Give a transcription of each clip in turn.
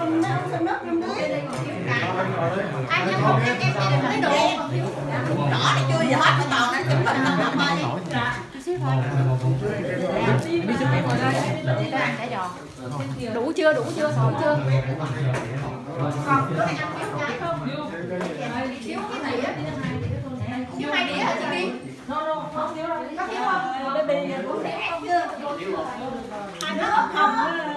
con nó con nước trong đấy Anh em không em em em lấy đồ. đỏ này chưa giờ hết cái tàu nó chụp hình nó không ơi Đủ chưa? Đủ chưa? Đủ chưa? Còn cái này ăn thiếu cái không? Thiếu cái gì á? Thiếu hai đĩa hả chị Kim? Có thiếu không? À, nước không?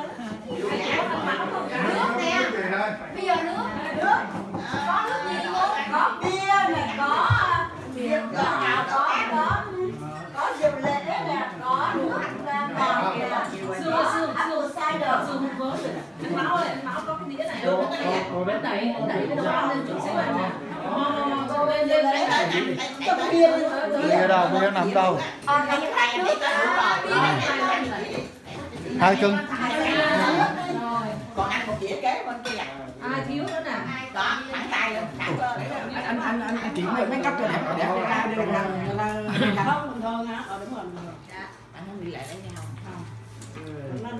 Đẩy, đẩy cái lên chỗ xếp. Cô cho bia Bia đâu, bia nằm đâu? ờ Hai cân. còn ăn một dĩa kế bên kia Ai thiếu nữa nè. đó thẳng tay để anh anh anh anh chuyển mấy cấp cho đẹp đẹp ra đi là là không bình thường ờ đúng rồi anh không lại Anh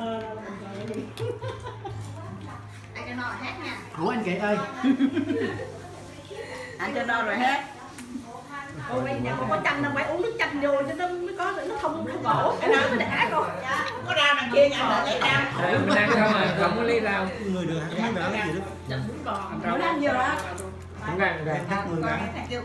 cho nó hát nha. của anh chị ơi anh cho no rồi hết Cô quay nhà cô có chanh đâu, phải uống nước chanh vô cho nó mới có nó không không bổ. Cái đó nó đã con. có rau đằng kia anh lại lấy rau Đấy, mình ăn không à, không có lấy rau. người được ăn mấy đỡ gì đó Chanh bún bò. bữa ăn vừa đó Không ăn, ăn. người còn